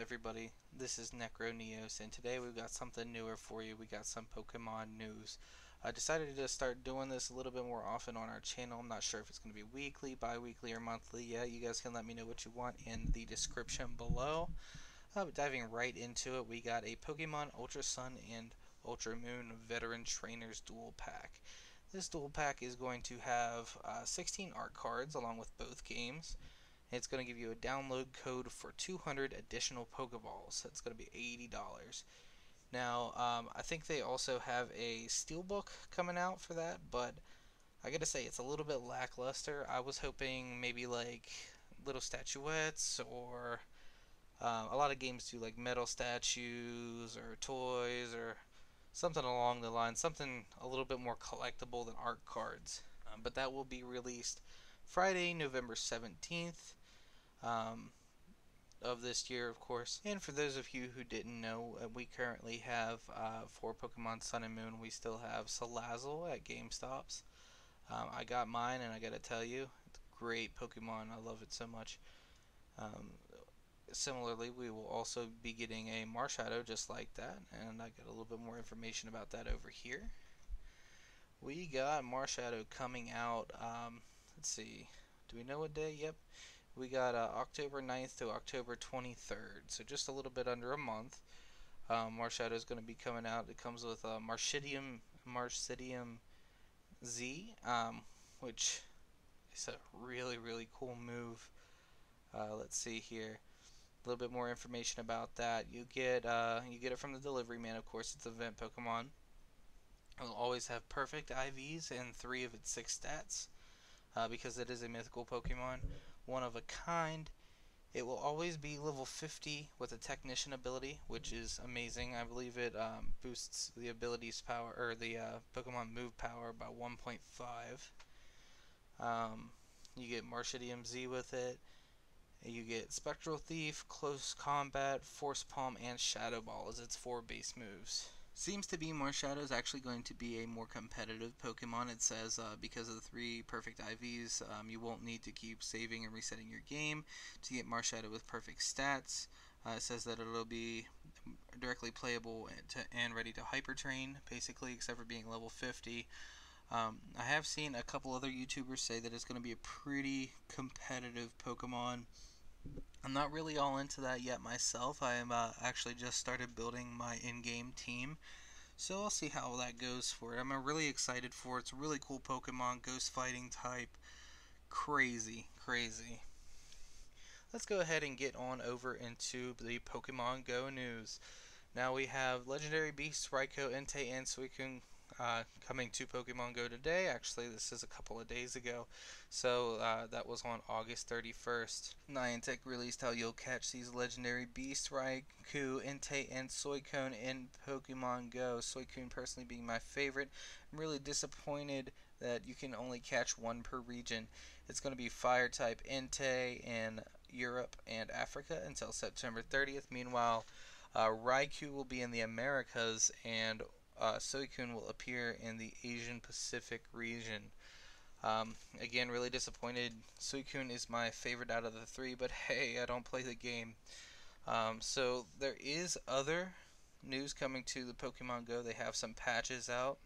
everybody? This is Necro Neos, and today we've got something newer for you. We got some Pokemon news. I decided to start doing this a little bit more often on our channel. I'm not sure if it's going to be weekly, bi-weekly, or monthly yet. You guys can let me know what you want in the description below. Uh, diving right into it, we got a Pokemon Ultra Sun and Ultra Moon Veteran Trainers Dual Pack. This dual pack is going to have uh, 16 art cards along with both games. It's going to give you a download code for 200 additional Pokeballs. That's going to be $80. Now, um, I think they also have a steelbook coming out for that, but I gotta say, it's a little bit lackluster. I was hoping maybe like little statuettes or um, a lot of games do like metal statues or toys or something along the line, something a little bit more collectible than art cards. Um, but that will be released Friday, November 17th um, of this year, of course. And for those of you who didn't know, uh, we currently have uh, Pokemon Sun and Moon, we still have Salazzle at GameStops. Um, I got mine, and I gotta tell you, it's a great Pokemon. I love it so much. Um, similarly, we will also be getting a Marshadow just like that, and I got a little bit more information about that over here. We got Marshadow coming out, um, let's see, do we know what day? Yep, we got uh, October 9th to October 23rd, so just a little bit under a month. Um, Marshadow is going to be coming out. It comes with a Marshadium, Marshadium Z, um, which is a really, really cool move. Uh, let's see here. A little bit more information about that. You get uh, you get it from the delivery man, of course. It's a vent Pokemon. It'll always have perfect IVs and three of its six stats uh, because it is a mythical Pokemon one of a kind. It will always be level 50 with a technician ability, which is amazing. I believe it um, boosts the abilities power or the uh, Pokemon move power by 1.5. Um, you get Marshadium Z with it. You get Spectral Thief, Close Combat, Force Palm, and Shadow Ball as its four base moves. Seems to be Marshadow is actually going to be a more competitive Pokemon. It says uh, because of the three perfect IVs, um, you won't need to keep saving and resetting your game to get Marshadow with perfect stats. Uh, it says that it'll be directly playable and, to, and ready to hyper train, basically, except for being level 50. Um, I have seen a couple other YouTubers say that it's going to be a pretty competitive Pokemon. I'm not really all into that yet myself. I am uh, actually just started building my in-game team. So I'll see how that goes for it. I'm uh, really excited for it. It's a really cool Pokemon, ghost fighting type. Crazy, crazy. Let's go ahead and get on over into the Pokemon Go news. Now we have Legendary Beasts, Raikou, Entei, and Suicune uh, coming to Pokemon Go today. Actually, this is a couple of days ago. So uh, that was on August 31st. Niantic released how you'll catch these legendary beasts, Raikou, Entei, and Suicune in Pokemon Go. Suicune personally being my favorite. I'm really disappointed that you can only catch one per region. It's going to be fire type Entei in Europe and Africa until September 30th. Meanwhile, uh, Raikou will be in the Americas and uh, Suicune will appear in the Asian Pacific region. Um, again, really disappointed. Suicune is my favorite out of the three, but hey, I don't play the game. Um, so there is other news coming to the Pokemon Go. They have some patches out.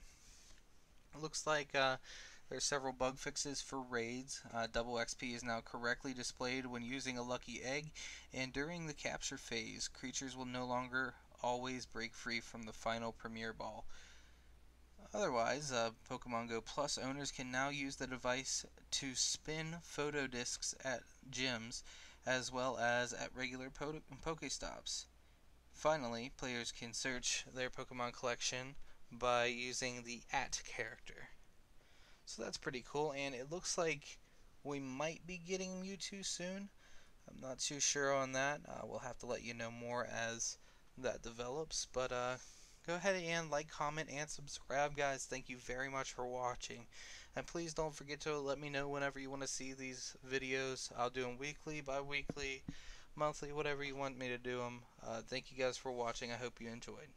It looks like uh, there's several bug fixes for raids. Uh, double XP is now correctly displayed when using a lucky egg, and during the capture phase, creatures will no longer always break free from the final Premier Ball. Otherwise, uh, Pokemon Go Plus owners can now use the device to spin photo discs at gyms as well as at regular po Pokestops. Finally, players can search their Pokemon collection by using the at character. So that's pretty cool, and it looks like we might be getting Mewtwo soon. I'm not too sure on that. Uh, we'll have to let you know more as that develops. But uh, go ahead and like, comment, and subscribe, guys. Thank you very much for watching. And please don't forget to let me know whenever you want to see these videos. I'll do them weekly, bi-weekly, monthly, whatever you want me to do them. Uh, thank you guys for watching. I hope you enjoyed.